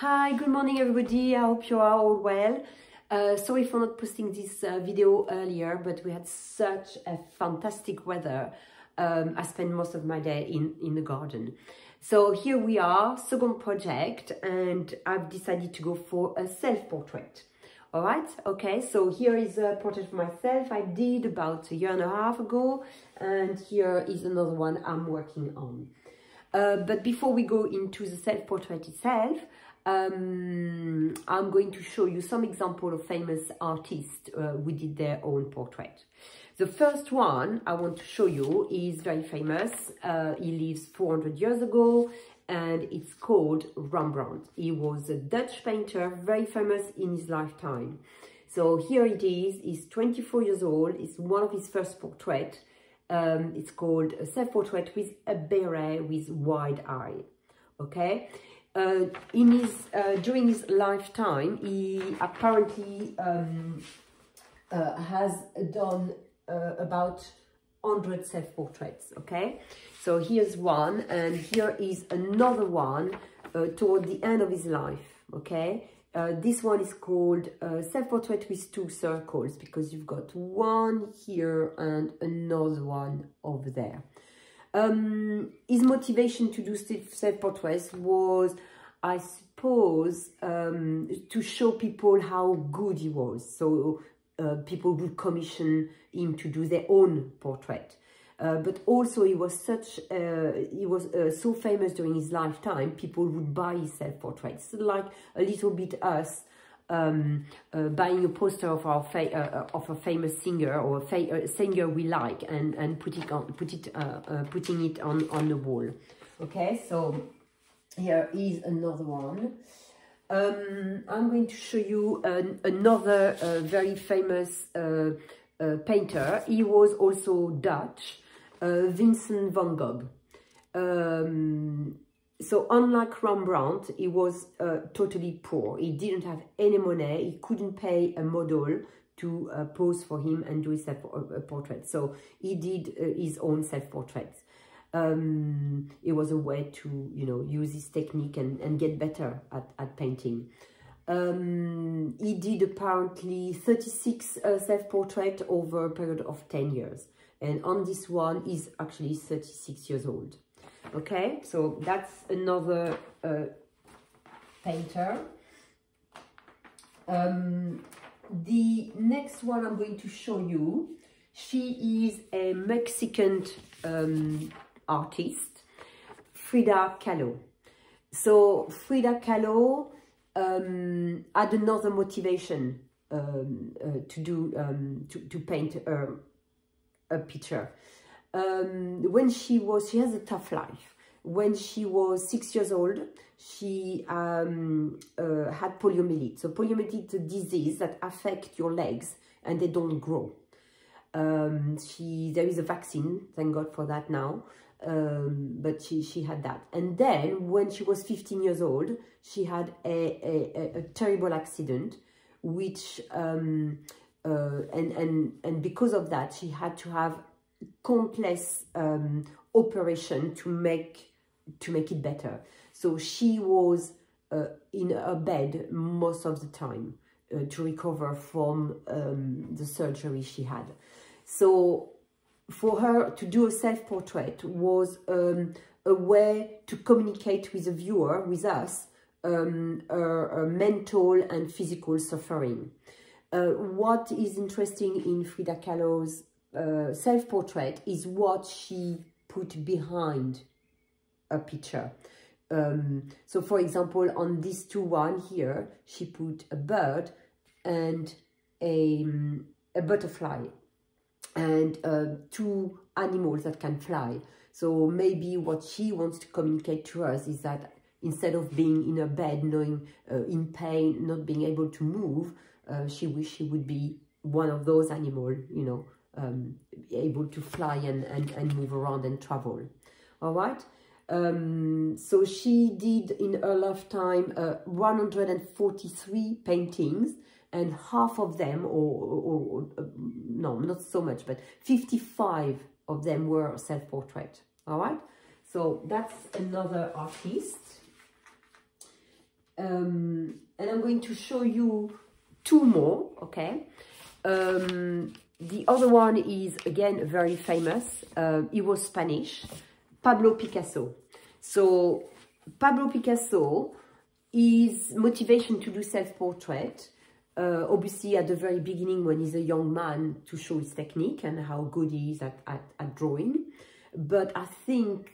Hi, good morning everybody. I hope you are all well. Uh, sorry for not posting this uh, video earlier, but we had such a fantastic weather. Um, I spent most of my day in, in the garden. So here we are, second project, and I've decided to go for a self-portrait. All right, okay, so here is a portrait for myself I did about a year and a half ago, and here is another one I'm working on. Uh, but before we go into the self-portrait itself, um, I'm going to show you some example of famous artists uh, who did their own portrait. The first one I want to show you is very famous. Uh, he lives 400 years ago and it's called Rembrandt. He was a Dutch painter, very famous in his lifetime. So here it is, he's 24 years old, it's one of his first portraits. Um, it's called a self-portrait with a beret with wide eye, okay? Uh, in his uh, during his lifetime, he apparently um, uh, has done uh, about 100 self-portraits, okay? So here's one, and here is another one uh, toward the end of his life, okay? Uh, this one is called Self-Portrait with Two Circles because you've got one here and another one over there. Um, his motivation to do self-portraits was, I suppose, um, to show people how good he was. So uh, people would commission him to do their own portrait. Uh, but also he was such, uh, he was uh, so famous during his lifetime, people would buy his self-portraits. Like a little bit us, um, uh, buying a poster of our uh, of a famous singer or a fa singer we like and and on put it uh, uh, putting it on on the wall. Okay, so here is another one. Um, I'm going to show you an, another uh, very famous uh, painter. He was also Dutch, Vincent van Gogh. Um, so unlike Rembrandt, he was uh, totally poor. He didn't have any money. He couldn't pay a model to uh, pose for him and do his self-portrait. Uh, so he did uh, his own self-portraits. Um, it was a way to, you know, use his technique and, and get better at, at painting. Um, he did apparently 36 uh, self-portraits over a period of 10 years. And on this one, he's actually 36 years old. Okay, so that's another uh, painter. Um, the next one I'm going to show you, she is a Mexican um, artist, Frida Kahlo. So Frida Kahlo um, had another motivation um, uh, to do um, to, to paint a picture um, when she was, she has a tough life. When she was six years old, she um, uh, had poliomyelitis. So poliomyelitis is a disease that affects your legs and they don't grow. Um, she There is a vaccine, thank God for that now. Um, but she, she had that. And then when she was 15 years old, she had a, a, a terrible accident, which, um, uh, and, and, and because of that, she had to have complex um, operation to make to make it better. So she was uh, in a bed most of the time uh, to recover from um, the surgery she had. So for her to do a self-portrait was um, a way to communicate with the viewer, with us, um, her, mental and physical suffering. Uh, what is interesting in Frida Kahlo's uh, self-portrait is what she put behind a picture. Um, so for example, on this two one here, she put a bird and a, a butterfly and uh, two animals that can fly. So maybe what she wants to communicate to us is that instead of being in a bed, knowing uh, in pain, not being able to move, uh, she wish she would be one of those animals, you know, um, able to fly and, and, and move around and travel. All right. Um, so she did in her lifetime uh, 143 paintings and half of them, or, or, or uh, no, not so much, but 55 of them were self-portrait. All right. So that's another artist. Um, and I'm going to show you two more, okay? Um, the other one is, again, very famous. Uh, he was Spanish, Pablo Picasso. So Pablo Picasso, his motivation to do self-portrait, uh, obviously at the very beginning when he's a young man to show his technique and how good he is at, at, at drawing. But I think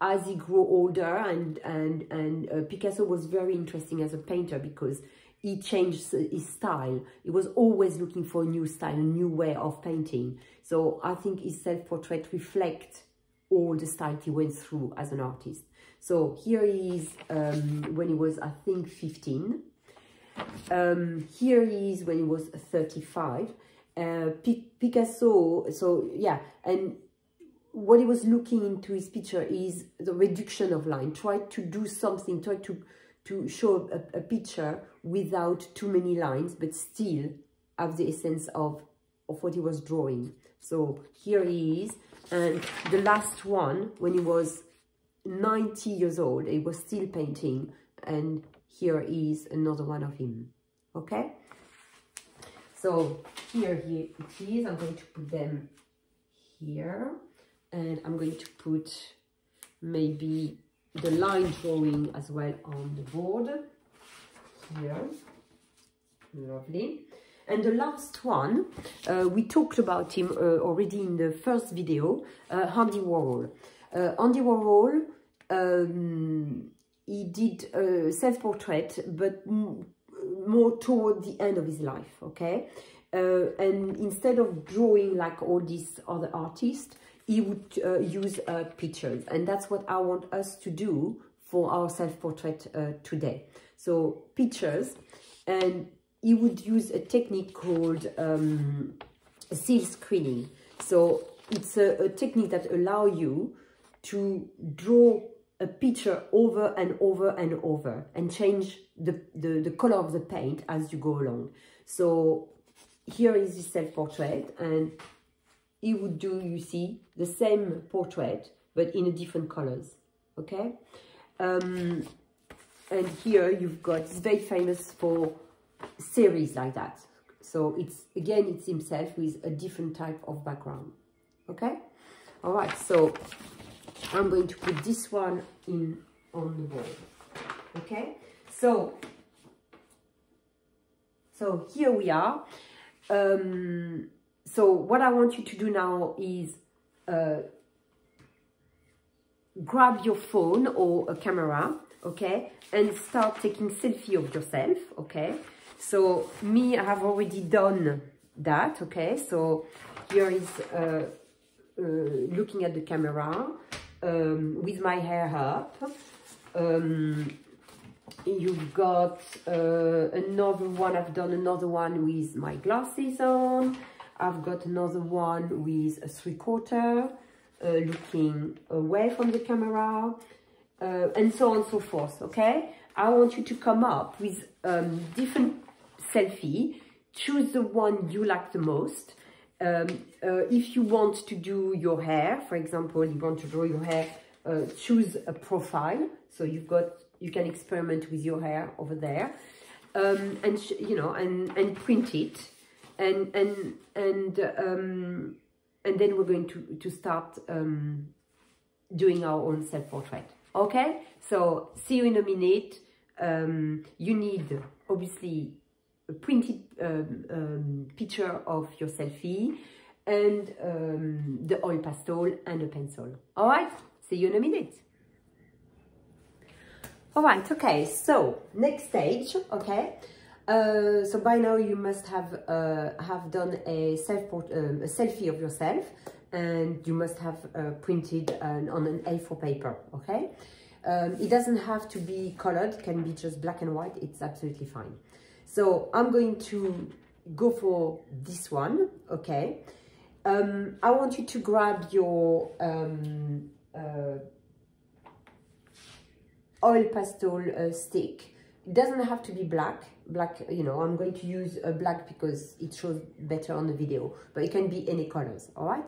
as he grew older and and and uh, Picasso was very interesting as a painter because he changed his style. He was always looking for a new style, a new way of painting. So I think his self-portrait reflects all the style he went through as an artist. So here he is um, when he was, I think, 15. Um, here he is when he was 35. Uh, Picasso, so yeah, and what he was looking into his picture is the reduction of line. Try to do something, try to, to show a, a picture without too many lines, but still have the essence of, of what he was drawing. So here he is. And the last one, when he was 90 years old, he was still painting. And here is another one of him. Okay? So here he, it is. I'm going to put them here and I'm going to put maybe the line drawing as well on the board. Here. Lovely. And the last one uh, we talked about him uh, already in the first video uh, Andy Warhol. Uh, Andy Warhol um, he did a self-portrait but more toward the end of his life okay? Uh, and instead of drawing like all these other artists he would uh, use uh, pictures. And that's what I want us to do for our self-portrait uh, today. So pictures, and he would use a technique called um, screening. So it's a, a technique that allow you to draw a picture over and over and over and change the, the, the color of the paint as you go along. So here is his self-portrait and he would do, you see, the same portrait, but in a different colors, okay? Um, and here you've got, it's very famous for series like that. So it's, again, it's himself with a different type of background, okay? All right, so I'm going to put this one in on the board, okay? So, so here we are. Um, so what I want you to do now is uh, grab your phone or a camera, okay, and start taking selfie of yourself, okay. So me, I have already done that, okay. So here is uh, uh, looking at the camera um, with my hair up. Um, you've got uh, another one, I've done another one with my glasses on. I've got another one with a three quarter, uh, looking away from the camera, uh, and so on and so forth, okay? I want you to come up with um, different selfie, choose the one you like the most. Um, uh, if you want to do your hair, for example, you want to draw your hair, uh, choose a profile. So you've got, you can experiment with your hair over there. Um, and, you know, and, and print it and and and um, and then we're going to to start um, doing our own self portrait. Okay, so see you in a minute. Um, you need obviously a printed um, um, picture of your selfie and um, the oil pastel and a pencil. All right, see you in a minute. All right, okay, so next stage, okay. Uh, so by now you must have uh, have done a self um, a selfie of yourself, and you must have uh, printed an, on an A4 paper. Okay, um, it doesn't have to be colored; can be just black and white. It's absolutely fine. So I'm going to go for this one. Okay, um, I want you to grab your um, uh, oil pastel uh, stick. It doesn't have to be black black, you know, I'm going to use a black because it shows better on the video, but it can be any colors, all right?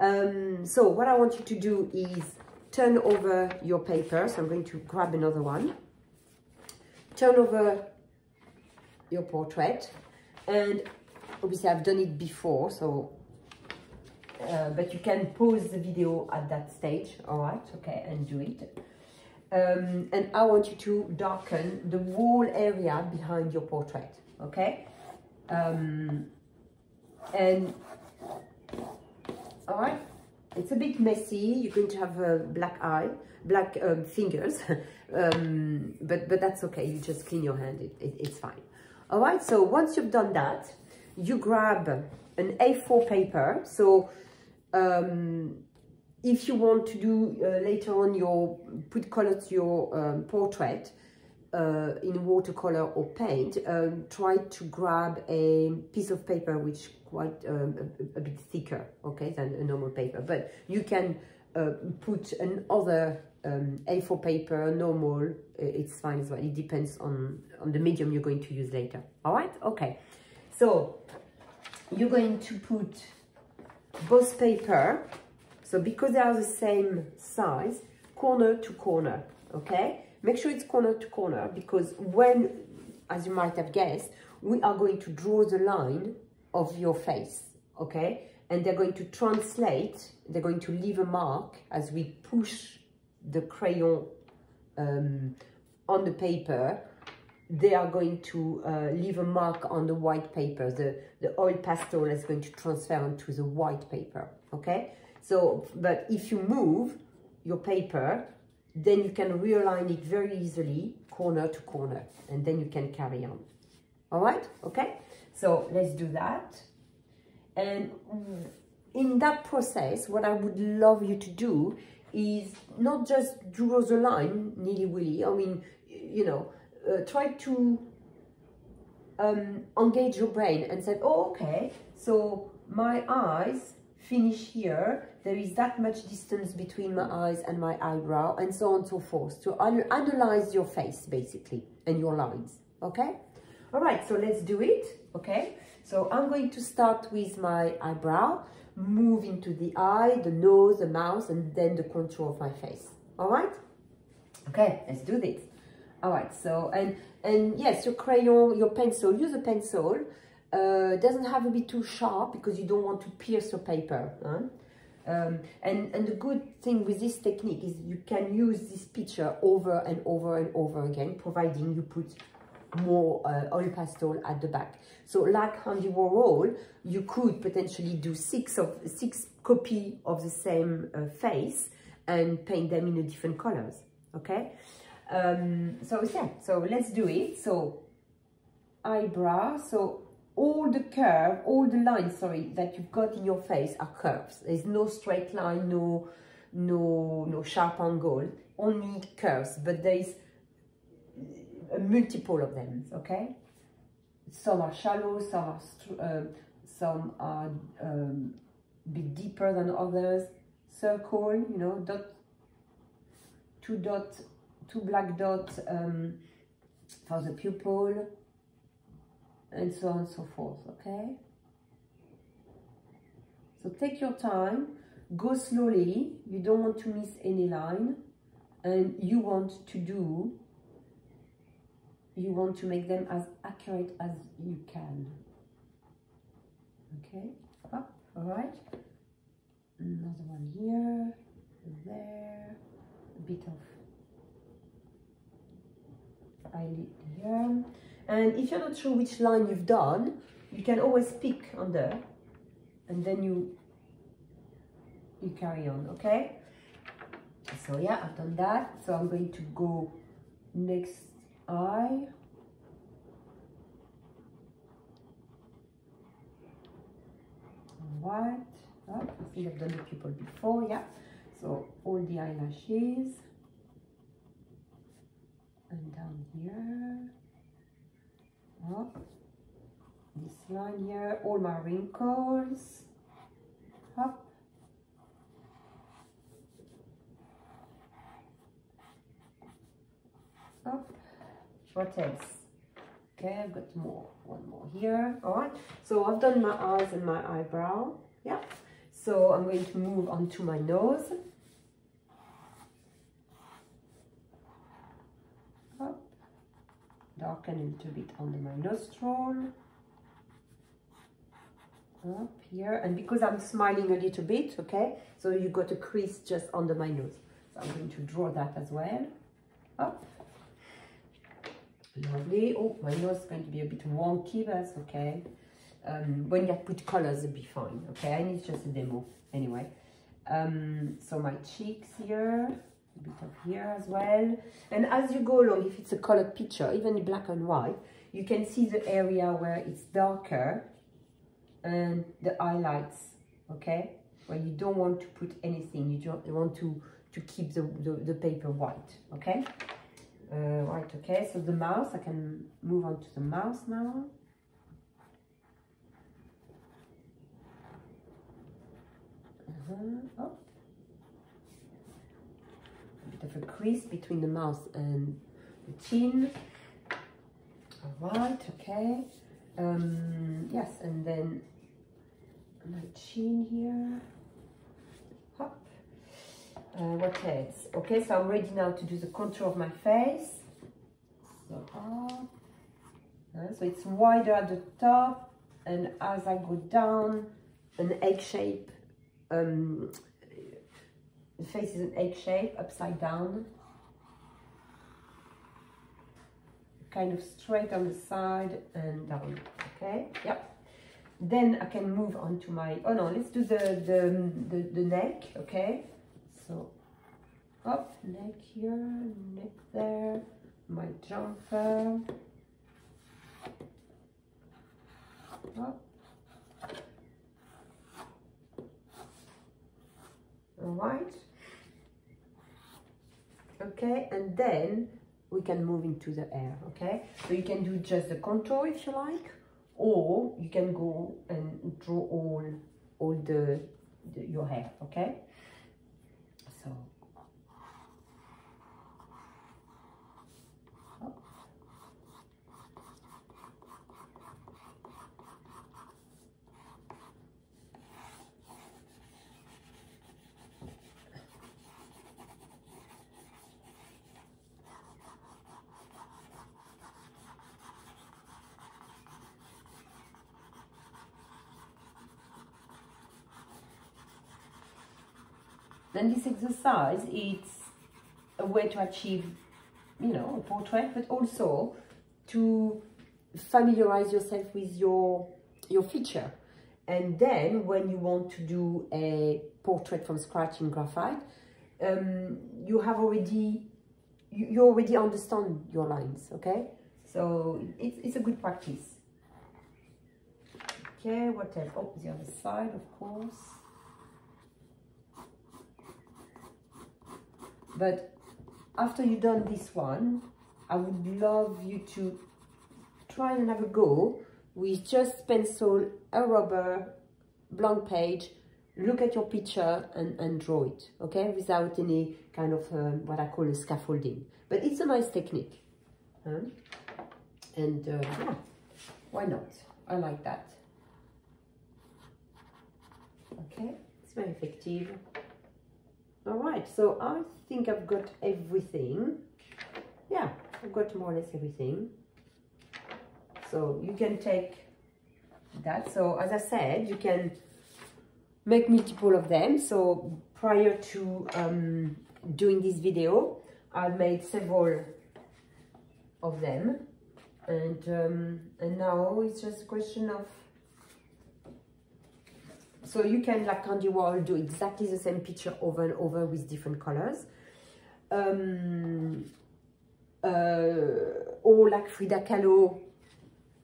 Um, so what I want you to do is turn over your paper. So I'm going to grab another one. turn over your portrait and obviously I've done it before so uh, but you can pause the video at that stage all right okay and do it um, and I want you to darken the whole area behind your portrait okay? Um, and all right it's a bit messy. You're going to have a black eye black um, fingers. Um, but but that's okay. You just clean your hand. It, it, it's fine. All right so once you've done that you grab an A4 paper. So um, if you want to do uh, later on your put color to your um, portrait uh, in watercolor or paint, um, try to grab a piece of paper which quite um, a, a, bit thicker, okay, than a normal paper. But you can uh, put another um, A4 paper, normal, uh, it's fine as well. It depends on, on the medium you're going to use later. All right, okay. So you're going to put both paper, so because they are the same size, corner to corner, okay? Make sure it's corner to corner because when, as you might have guessed, we are going to draw the line of your face, okay? And they're going to translate, they're going to leave a mark as we push the crayon um, on the paper they are going to uh, leave a mark on the white paper. The, the oil pastel is going to transfer onto the white paper, okay? So, but if you move your paper, then you can realign it very easily, corner to corner, and then you can carry on. All right, okay? So let's do that. And in that process, what I would love you to do is not just draw the line, nilly-willy, I mean, you know, uh, try to um, engage your brain and say, oh, okay, so my eyes finish here. There is that much distance between my eyes and my eyebrow and so on and so forth. To analyze your face, basically, and your lines, okay? All right, so let's do it, okay? So I'm going to start with my eyebrow, move into the eye, the nose, the mouth, and then the contour of my face, all right? Okay, let's do this. All right, so, and, and yes, your crayon, your pencil, use a pencil. Uh, doesn't have to be too sharp because you don't want to pierce your paper. Huh? Um, and, and the good thing with this technique is you can use this picture over and over and over again, providing you put more uh, oil pastel at the back. So like Andy Warhol, you could potentially do six of six copy of the same uh, face and paint them in a different colors, okay? Um, so yeah, so let's do it. So eyebrow, so all the curve, all the lines, sorry, that you've got in your face are curves. There's no straight line, no, no, no sharp angle, only curves, but there is a multiple of them, okay? Some are shallow, some are, uh, some are um, bit deeper than others. Circle, you know, dot, two dot two black dots um, for the pupil and so on and so forth okay? So take your time. Go slowly. You don't want to miss any line. And you want to do you want to make them as accurate as you can. Okay? Up all right. Another one here there. A bit of eyelid here. And if you're not sure which line you've done, you can always pick under and then you you carry on, okay? So yeah, I've done that. So I'm going to go next eye. What? Oh, I think I've done the pupil before, yeah. So all the eyelashes and down here up this line here all my wrinkles. Up. Up. What else? Okay i've got more one more here. All right. So i've done my eyes and my eyebrow. Yeah. So i'm going to move on to my nose a little bit under my nostril. Up here, and because I'm smiling a little bit, okay, so you got a crease just under my nose. So I'm going to draw that as well. Up. Lovely. Oh, my nose is going to be a bit wonky, but that's okay. Um, when you put colors, it'll be fine, okay? And it's just a demo, anyway. Um, so my cheeks here, a bit of here as well. And as you go along, if it's a colored picture, even black and white, you can see the area where it's darker and the highlights, okay? Where you don't want to put anything, you don't you want to, to keep the, the, the paper white, okay? Uh, right, okay, so the mouse, I can move on to the mouse now. Uh -huh. oh. Bit of a crease between the mouth and the chin. All right, okay. Um, yes, and then my chin here. Hop. Uh, what else? Okay, so I'm ready now to do the contour of my face. So. Uh, so it's wider at the top, and as I go down, an egg shape. Um, the face is an egg shape, upside down. Kind of straight on the side and down. Okay, yep then I can move on to my, oh no, let's do the, the, the, the neck, okay? So, up, neck here, neck there, my jumper, up. All right. Okay, and then we can move into the air, okay? So you can do just the contour if you like, or you can go and draw all all the, the your hair okay so Then this exercise, it's a way to achieve, you know, a portrait, but also to familiarize yourself with your, your feature. And then when you want to do a portrait from scratch in graphite, um, you have already, you, you already understand your lines, okay? So it's, it's a good practice. Okay, what else? Oh, the other side, of course. But after you've done this one, I would love you to try and have a go with just pencil, a rubber, blank page, look at your picture and, and draw it, okay? Without any kind of um, what I call a scaffolding. But it's a nice technique. Huh? And uh, yeah, why not? I like that. Okay, it's very effective. All right, so I think I've got everything. Yeah, I've got more or less everything. So you can take that. So as I said, you can make multiple of them. So prior to um, doing this video, I've made several of them. And, um, and now it's just a question of so you can, like Andy Warhol, do exactly the same picture over and over with different colors. Um, uh, or like Frida Kahlo,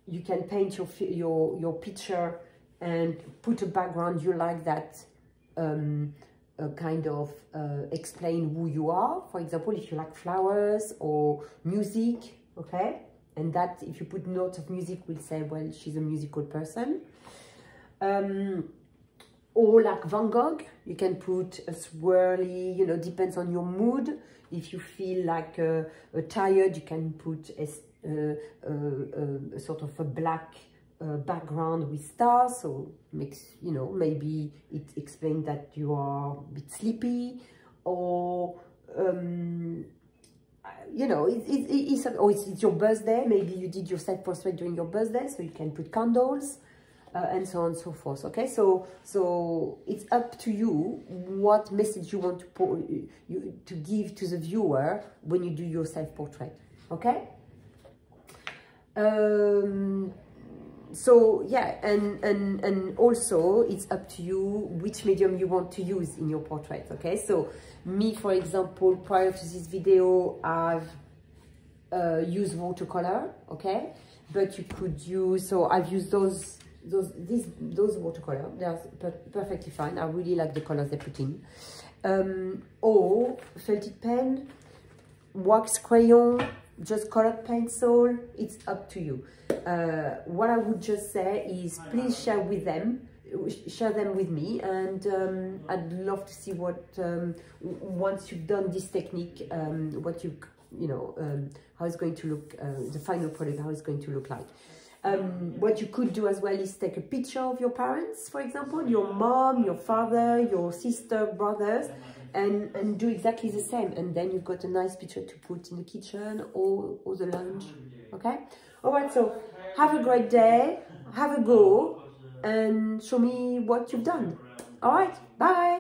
you can paint your, your, your picture and put a background you like that um, uh, kind of uh, explain who you are. For example, if you like flowers or music, okay? And that, if you put notes of music, will say, well, she's a musical person. Um, or like Van Gogh, you can put a swirly, you know, depends on your mood. If you feel like uh, uh, tired, you can put a, uh, uh, a sort of a black uh, background with stars. So makes, you know, maybe it explains that you are a bit sleepy or um, you know, it, it, it, it's, or it's, it's your birthday. Maybe you did your self-portrait during your birthday, so you can put candles uh, and so on and so forth. Okay, so so it's up to you what message you want to put, you, to give to the viewer when you do your self-portrait. Okay. Um, so yeah and and and also it's up to you which medium you want to use in your portrait okay so me for example prior to this video i've uh, used watercolor okay but you could use so i've used those those these those watercolor they're per perfectly fine. I really like the colors they put in. Um or felted pen wax crayon just colored pencil it's up to you. Uh, what i would just say is please share with them share them with me and um, i'd love to see what um, once you've done this technique um, what you you know um, how it's going to look uh, the final product how it's going to look like um, what you could do as well is take a picture of your parents for example your mom your father your sister brothers and and do exactly the same. And then you've got a nice picture to put in the kitchen or, or the lounge okay? All right so have a great day have a go and show me what you've done. All right bye